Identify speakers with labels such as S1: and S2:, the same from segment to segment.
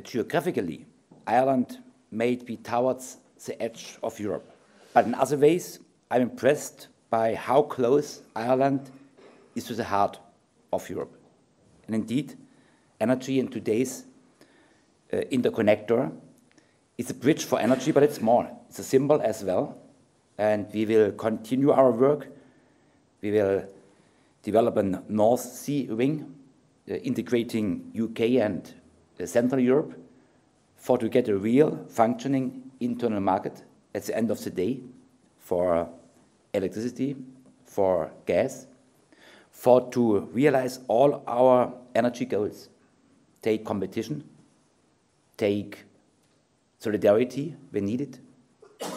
S1: uh, geographically, Ireland may be towards the edge of Europe. But in other ways, I'm impressed by how close Ireland is to the heart of Europe. And indeed, energy in today's uh, interconnector is a bridge for energy, but it's more. It's a symbol as well. And we will continue our work. We will develop a North Sea wing uh, integrating UK and Central Europe for to get a real functioning internal market at the end of the day for electricity, for gas, for to realize all our energy goals. Take competition, take solidarity when needed,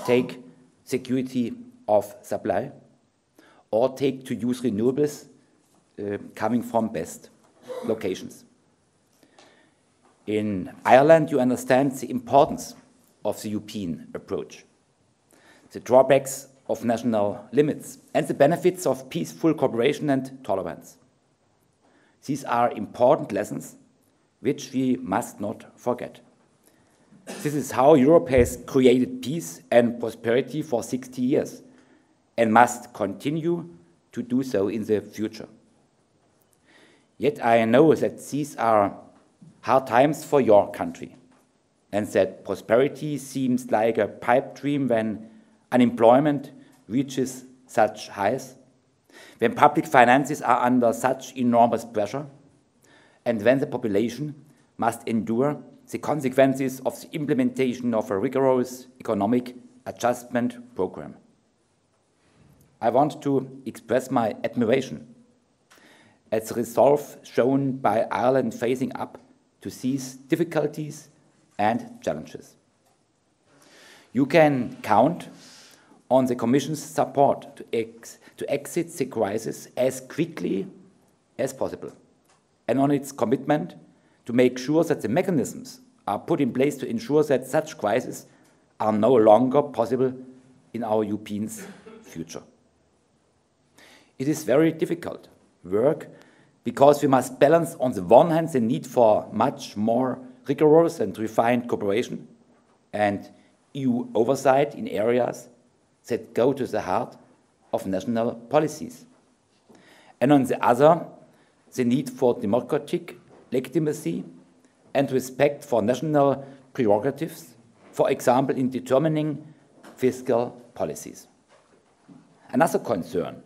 S1: take security of supply, or take to use renewables uh, coming from best locations. In Ireland, you understand the importance of the European approach, the drawbacks of national limits, and the benefits of peaceful cooperation and tolerance. These are important lessons which we must not forget. This is how Europe has created peace and prosperity for 60 years and must continue to do so in the future. Yet I know that these are hard times for your country and that prosperity seems like a pipe dream when unemployment reaches such highs, when public finances are under such enormous pressure, and when the population must endure the consequences of the implementation of a rigorous economic adjustment program. I want to express my admiration at the resolve shown by Ireland facing up to seize difficulties and challenges. You can count on the Commission's support to, ex to exit the crisis as quickly as possible and on its commitment to make sure that the mechanisms are put in place to ensure that such crises are no longer possible in our European future. It is very difficult work because we must balance on the one hand the need for much more rigorous and refined cooperation and EU oversight in areas that go to the heart of national policies. And on the other, the need for democratic legitimacy and respect for national prerogatives, for example, in determining fiscal policies. Another concern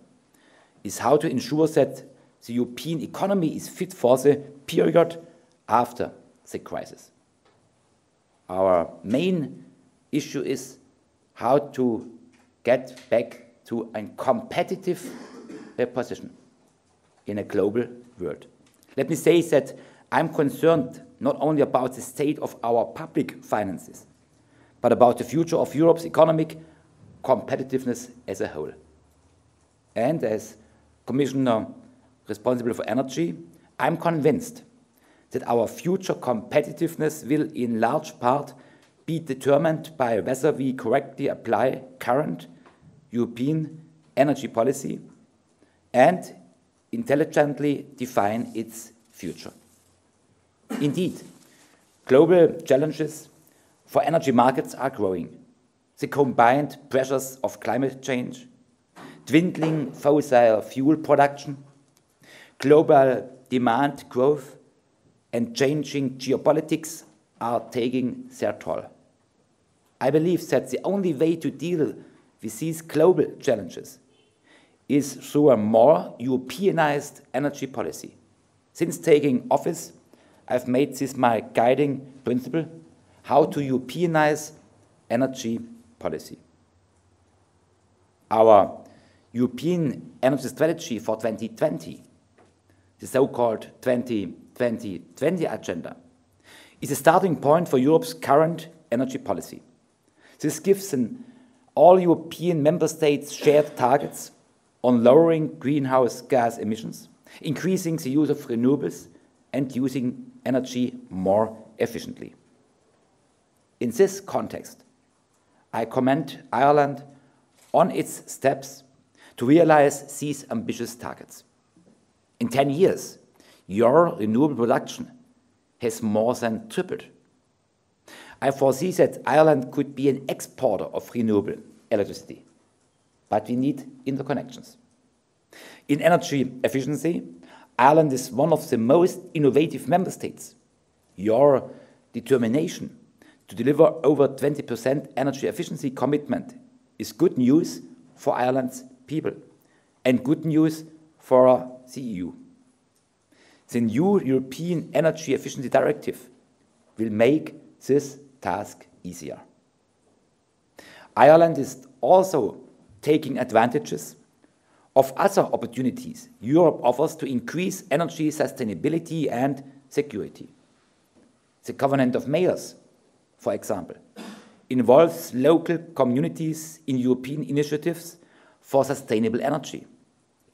S1: is how to ensure that the European economy is fit for the period after the crisis. Our main issue is how to get back to a competitive position in a global world. Let me say that I'm concerned not only about the state of our public finances, but about the future of Europe's economic competitiveness as a whole. And as Commissioner responsible for energy, I'm convinced that our future competitiveness will in large part be determined by whether we correctly apply current European energy policy and intelligently define its future. Indeed, global challenges for energy markets are growing. The combined pressures of climate change, dwindling fossil fuel production, global demand growth, and changing geopolitics are taking their toll. I believe that the only way to deal with these global challenges is through a more Europeanized energy policy. Since taking office, I've made this my guiding principle how to Europeanize energy policy. Our European energy strategy for 2020, the so called 2020 agenda, is a starting point for Europe's current energy policy. This gives an all European member states shared targets on lowering greenhouse gas emissions, increasing the use of renewables, and using energy more efficiently. In this context, I commend Ireland on its steps to realize these ambitious targets. In 10 years, your renewable production has more than tripled, I foresee that Ireland could be an exporter of renewable electricity, but we need interconnections. In energy efficiency, Ireland is one of the most innovative member states. Your determination to deliver over 20% energy efficiency commitment is good news for Ireland's people and good news for the EU. The new European Energy Efficiency Directive will make this task easier. Ireland is also taking advantages of other opportunities Europe offers to increase energy sustainability and security. The Covenant of Mayors, for example, involves local communities in European initiatives for sustainable energy.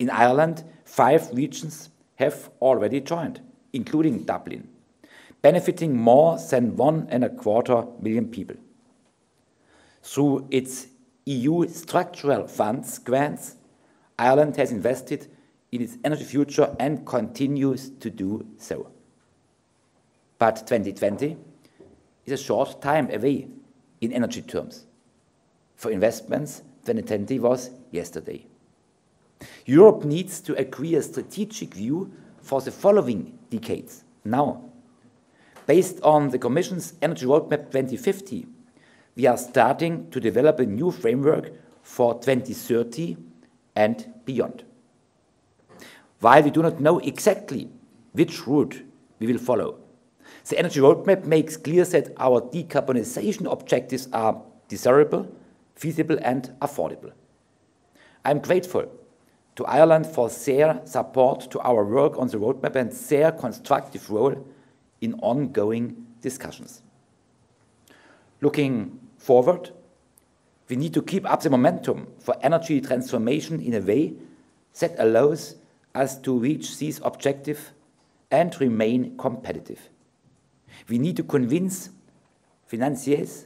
S1: In Ireland, five regions have already joined, including Dublin, benefiting more than one and a quarter million people. Through its EU structural funds grants, Ireland has invested in its energy future and continues to do so. But 2020 is a short time away in energy terms. For investments, than 2020 was yesterday. Europe needs to agree a strategic view for the following decades, now. Based on the Commission's Energy Roadmap 2050, we are starting to develop a new framework for 2030 and beyond. While we do not know exactly which route we will follow, the Energy Roadmap makes clear that our decarbonization objectives are desirable, feasible and affordable. I am grateful to Ireland for their support to our work on the roadmap and their constructive role in ongoing discussions. Looking forward, we need to keep up the momentum for energy transformation in a way that allows us to reach these objectives and remain competitive. We need to convince financiers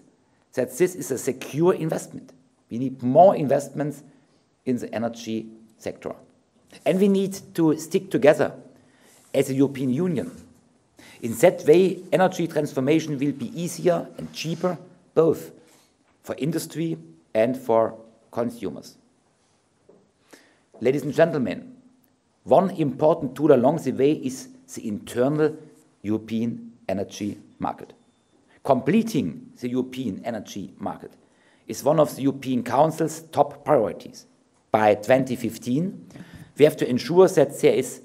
S1: that this is a secure investment. We need more investments in the energy sector. And we need to stick together as a European Union. In that way, energy transformation will be easier and cheaper, both for industry and for consumers. Ladies and gentlemen, one important tool along the way is the internal European energy market. Completing the European energy market is one of the European Council's top priorities. By 2015, we have to ensure that there is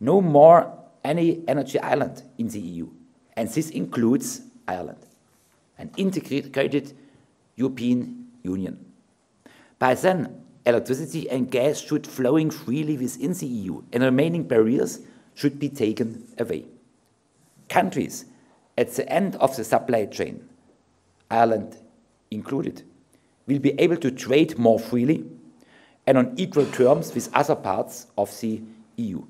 S1: no more any energy island in the EU, and this includes Ireland, an integrated European Union. By then, electricity and gas should flowing freely within the EU, and remaining barriers should be taken away. Countries at the end of the supply chain, Ireland included, will be able to trade more freely and on equal terms with other parts of the EU.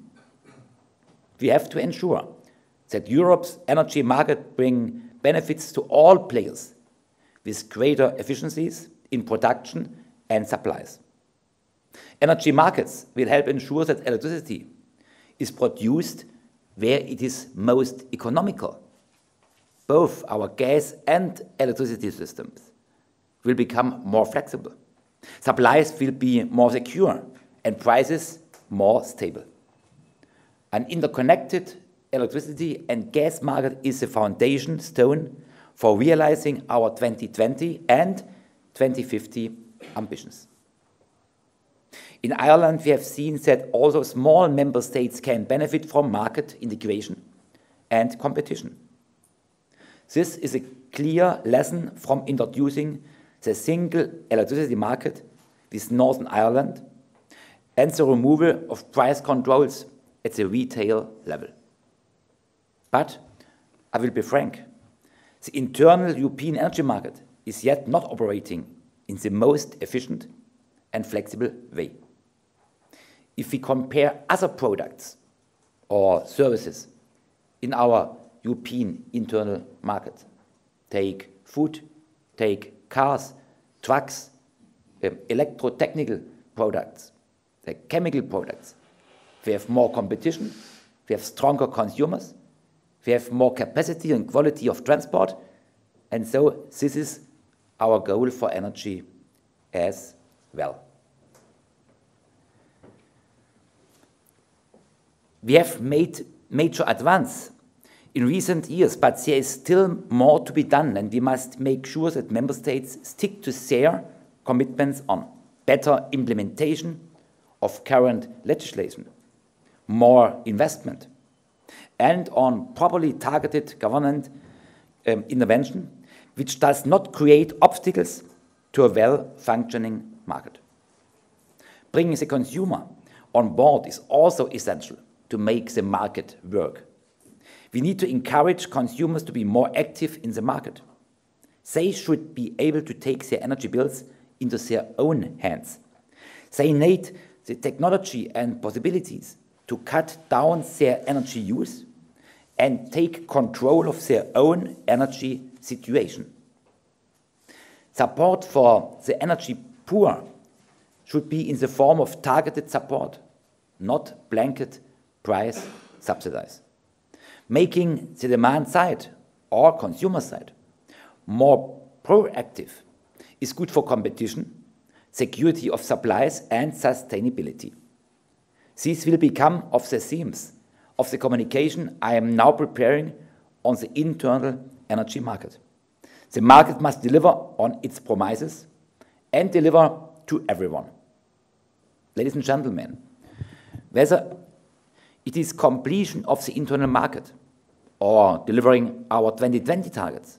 S1: We have to ensure that Europe's energy market bring benefits to all players with greater efficiencies in production and supplies. Energy markets will help ensure that electricity is produced where it is most economical. Both our gas and electricity systems will become more flexible. Supplies will be more secure and prices more stable. An interconnected electricity and gas market is the foundation stone for realizing our 2020 and 2050 ambitions. In Ireland, we have seen that also small member states can benefit from market integration and competition. This is a clear lesson from introducing the single electricity market with Northern Ireland and the removal of price controls at the retail level. But I will be frank, the internal European energy market is yet not operating in the most efficient and flexible way. If we compare other products or services in our European internal market, take food, take cars, trucks, um, electrotechnical products, the chemical products, we have more competition, we have stronger consumers, we have more capacity and quality of transport, And so this is our goal for energy as well. We have made major advance in recent years, but there is still more to be done, and we must make sure that member states stick to their commitments on better implementation of current legislation, more investment, and on properly targeted government um, intervention, which does not create obstacles to a well-functioning market. Bringing the consumer on board is also essential to make the market work. We need to encourage consumers to be more active in the market. They should be able to take their energy bills into their own hands. They need the technology and possibilities to cut down their energy use and take control of their own energy situation. Support for the energy poor should be in the form of targeted support, not blanket price subsidies. Making the demand side or consumer side more proactive is good for competition, security of supplies, and sustainability. These will become of the themes of the communication I am now preparing on the internal energy market. The market must deliver on its promises and deliver to everyone. Ladies and gentlemen, whether it is completion of the internal market or delivering our 2020 targets,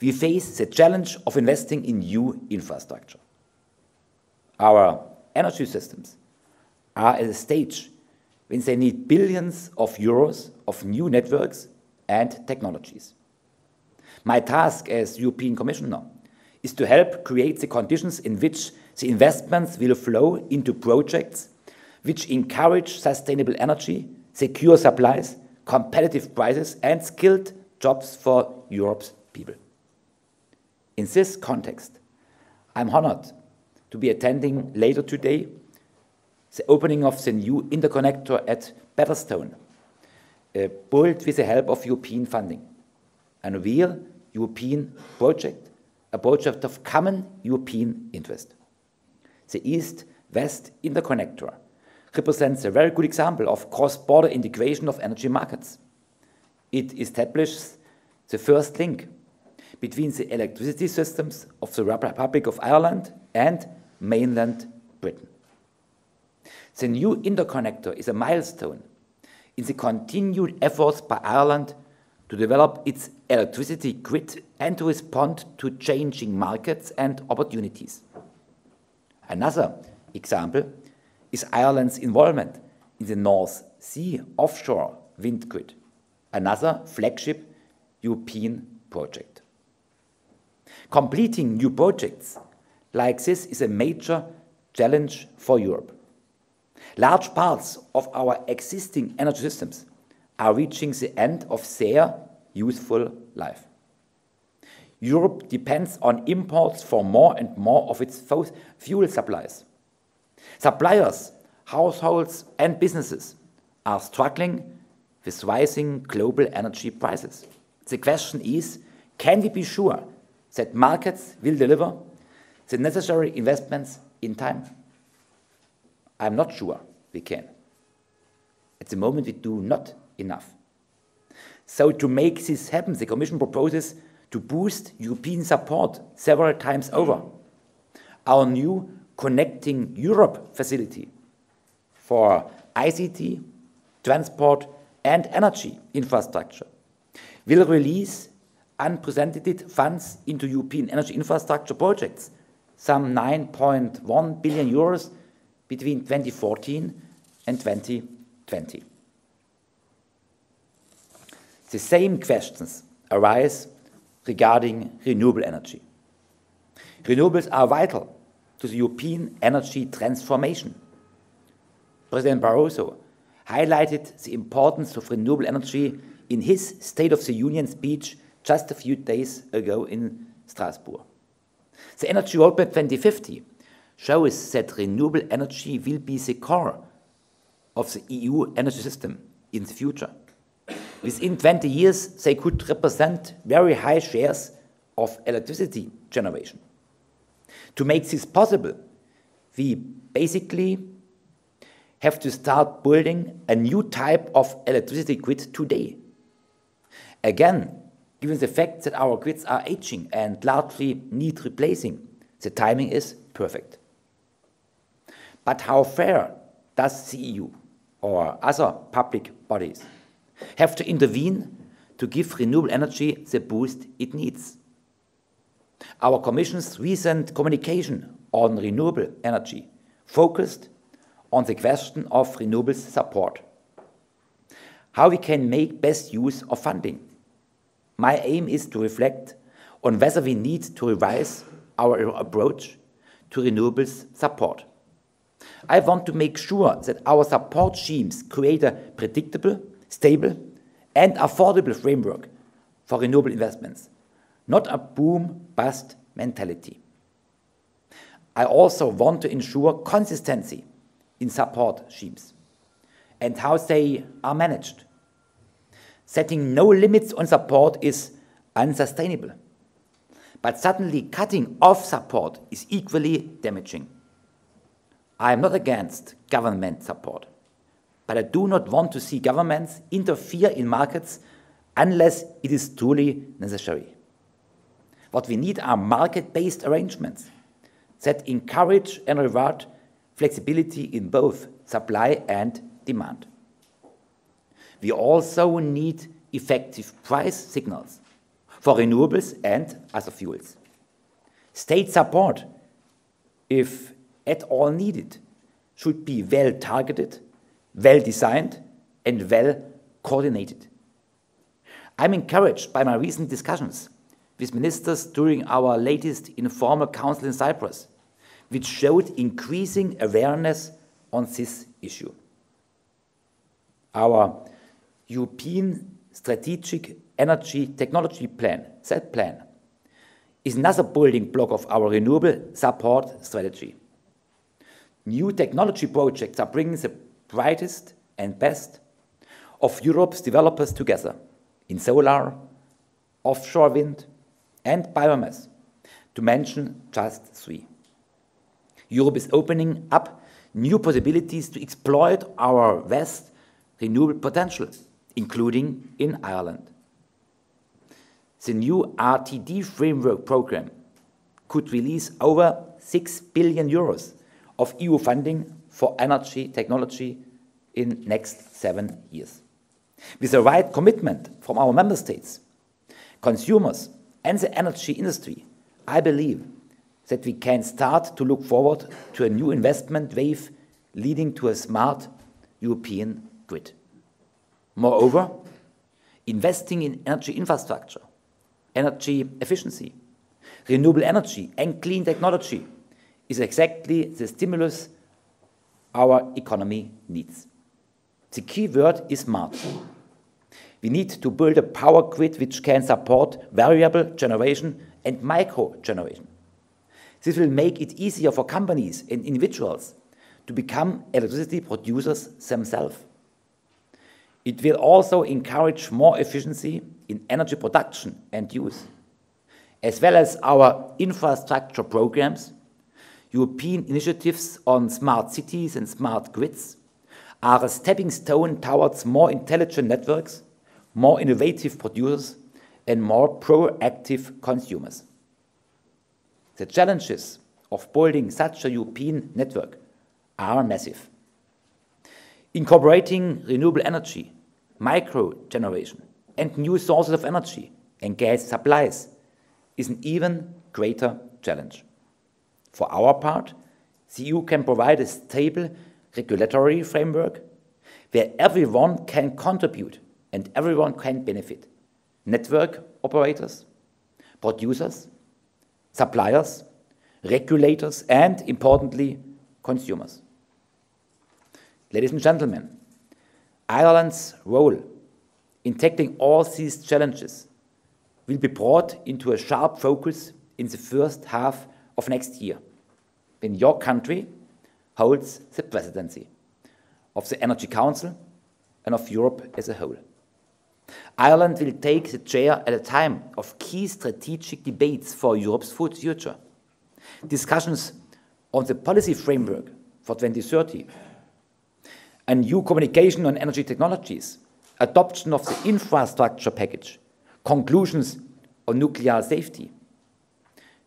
S1: we face the challenge of investing in new infrastructure. Our energy systems are at a stage when they need billions of euros of new networks and technologies. My task as European Commissioner is to help create the conditions in which the investments will flow into projects which encourage sustainable energy, secure supplies, competitive prices, and skilled jobs for Europe's people. In this context, I'm honored to be attending later today the opening of the new interconnector at Batterstown, uh, built with the help of European funding. A real European project, a project of common European interest. The East-West interconnector represents a very good example of cross-border integration of energy markets. It establishes the first link between the electricity systems of the Republic of Ireland and mainland Britain. The new interconnector is a milestone in the continued efforts by Ireland to develop its electricity grid and to respond to changing markets and opportunities. Another example is Ireland's involvement in the North Sea offshore wind grid, another flagship European project. Completing new projects like this is a major challenge for Europe. Large parts of our existing energy systems are reaching the end of their useful life. Europe depends on imports for more and more of its fuel supplies. Suppliers, households, and businesses are struggling with rising global energy prices. The question is can we be sure that markets will deliver the necessary investments in time? I'm not sure we can. At the moment, we do not enough. So, to make this happen, the Commission proposes to boost European support several times over. Our new Connecting Europe facility for ICT, transport, and energy infrastructure will release unprecedented funds into European energy infrastructure projects, some 9.1 billion euros between 2014 and 2020. The same questions arise regarding renewable energy. Renewables are vital to the European energy transformation. President Barroso highlighted the importance of renewable energy in his State of the Union speech just a few days ago in Strasbourg. The Energy Roadmap 2050 shows that renewable energy will be the core of the EU energy system in the future. Within 20 years, they could represent very high shares of electricity generation. To make this possible, we basically have to start building a new type of electricity grid today. Again, given the fact that our grids are aging and largely need replacing, the timing is perfect. But how fair does the EU or other public bodies have to intervene to give renewable energy the boost it needs? Our Commission's recent communication on renewable energy focused on the question of renewables support. How we can make best use of funding. My aim is to reflect on whether we need to revise our approach to renewables support. I want to make sure that our support schemes create a predictable, stable, and affordable framework for renewable investments, not a boom bust mentality. I also want to ensure consistency in support schemes and how they are managed. Setting no limits on support is unsustainable, but suddenly cutting off support is equally damaging. I am not against government support, but I do not want to see governments interfere in markets unless it is truly necessary. What we need are market-based arrangements that encourage and reward flexibility in both supply and demand. We also need effective price signals for renewables and other fuels. State support, if at all needed, should be well targeted, well designed, and well coordinated. I'm encouraged by my recent discussions with ministers during our latest informal council in Cyprus, which showed increasing awareness on this issue. Our European Strategic Energy Technology Plan, SET plan, is another building block of our renewable support strategy. New technology projects are bringing the brightest and best of Europe's developers together in solar, offshore wind, and biomass, to mention just three. Europe is opening up new possibilities to exploit our vast renewable potential, including in Ireland. The new RTD framework program could release over 6 billion euros of EU funding for energy technology in next seven years. With the right commitment from our member states, consumers and the energy industry, I believe that we can start to look forward to a new investment wave leading to a smart European grid. Moreover, investing in energy infrastructure, energy efficiency, renewable energy, and clean technology is exactly the stimulus our economy needs. The key word is smart. We need to build a power grid which can support variable generation and micro generation. This will make it easier for companies and individuals to become electricity producers themselves. It will also encourage more efficiency in energy production and use. As well as our infrastructure programs, European initiatives on smart cities and smart grids are a stepping stone towards more intelligent networks more innovative producers, and more proactive consumers. The challenges of building such a European network are massive. Incorporating renewable energy, micro generation, and new sources of energy and gas supplies is an even greater challenge. For our part, the EU can provide a stable regulatory framework where everyone can contribute and everyone can benefit. Network operators, producers, suppliers, regulators, and importantly, consumers. Ladies and gentlemen, Ireland's role in tackling all these challenges will be brought into a sharp focus in the first half of next year, when your country holds the presidency of the Energy Council and of Europe as a whole. Ireland will take the chair at a time of key strategic debates for Europe's future. Discussions on the policy framework for 2030, a new communication on energy technologies, adoption of the infrastructure package, conclusions on nuclear safety,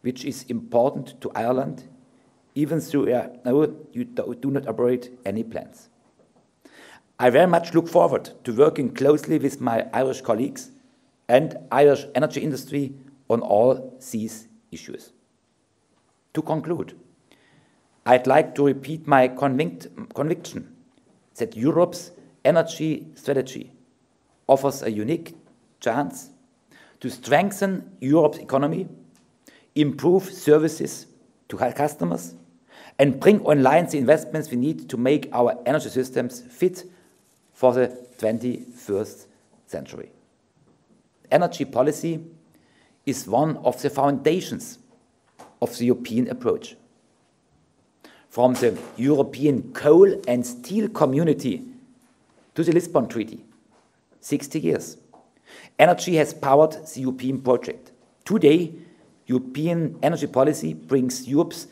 S1: which is important to Ireland, even though uh, you do not operate any plants. I very much look forward to working closely with my Irish colleagues and Irish energy industry on all these issues. To conclude, I'd like to repeat my convict, conviction that Europe's energy strategy offers a unique chance to strengthen Europe's economy, improve services to customers, and bring online the investments we need to make our energy systems fit for the 21st century. Energy policy is one of the foundations of the European approach. From the European coal and steel community to the Lisbon Treaty, 60 years. Energy has powered the European project. Today, European energy policy brings Europe's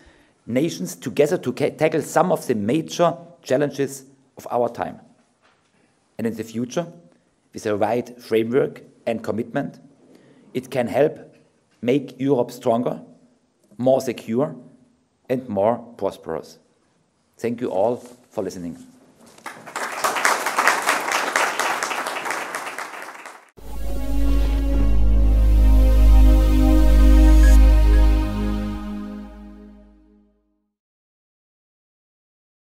S1: nations together to tackle some of the major challenges of our time. And in the future, with the right framework and commitment, it can help make Europe stronger, more secure, and more prosperous. Thank you all for listening.